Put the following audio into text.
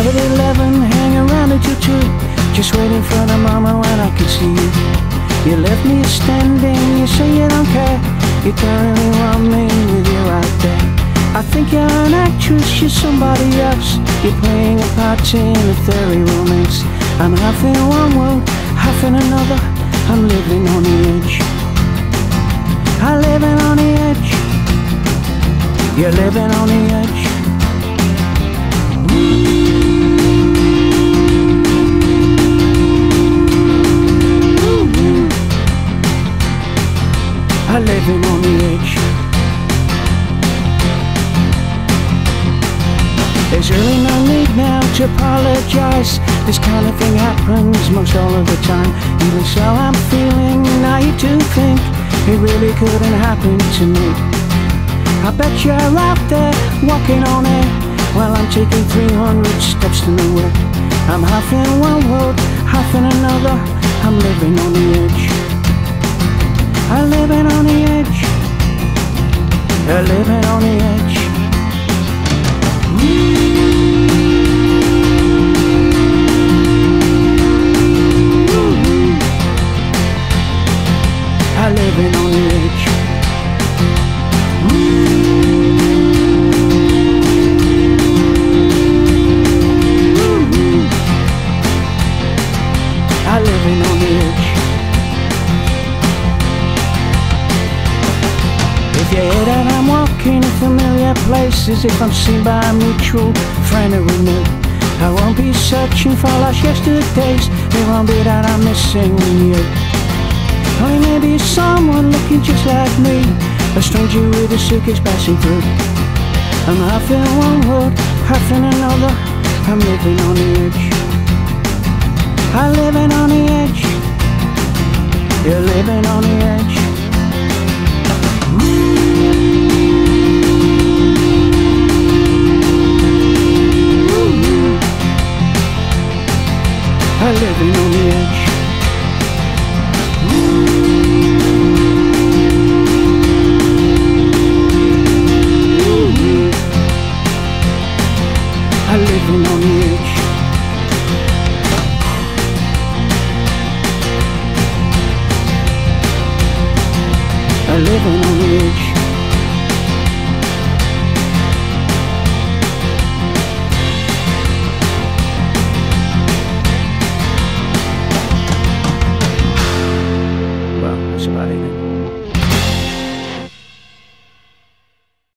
5 at 11, hanging around at your tree Just waiting for the moment when I could see you. You left me standing, you say you don't care. You currently want me with you out there. I think you're an actress, you're somebody else. You're playing a part in a fairy romance. I'm half in one world, half in another. I'm living on the edge. I'm living on the edge. You're living on the edge. There's really no need now to apologize. This kind of thing happens most all of the time. Even so, I'm feeling naive to think it really couldn't happen to me. I bet you're out there walking on air while I'm taking 300 steps to nowhere. I'm half in one world, half in another. I'm living on the edge. I'm living on the edge. I'm living on the edge. I'm living on the edge. If you hear that I'm walking in familiar places, if I'm seen by a mutual friend or knew, I won't be searching for lost yesterdays. It won't be that I'm missing you. Or maybe someone looking just like me, a stranger with a suitcase passing through. I'm half in one world, half in another. I'm living on the edge. I'm living on the edge. You're living on the edge. I'm living on the edge. livre não edge. I live on an edge Well, that's about it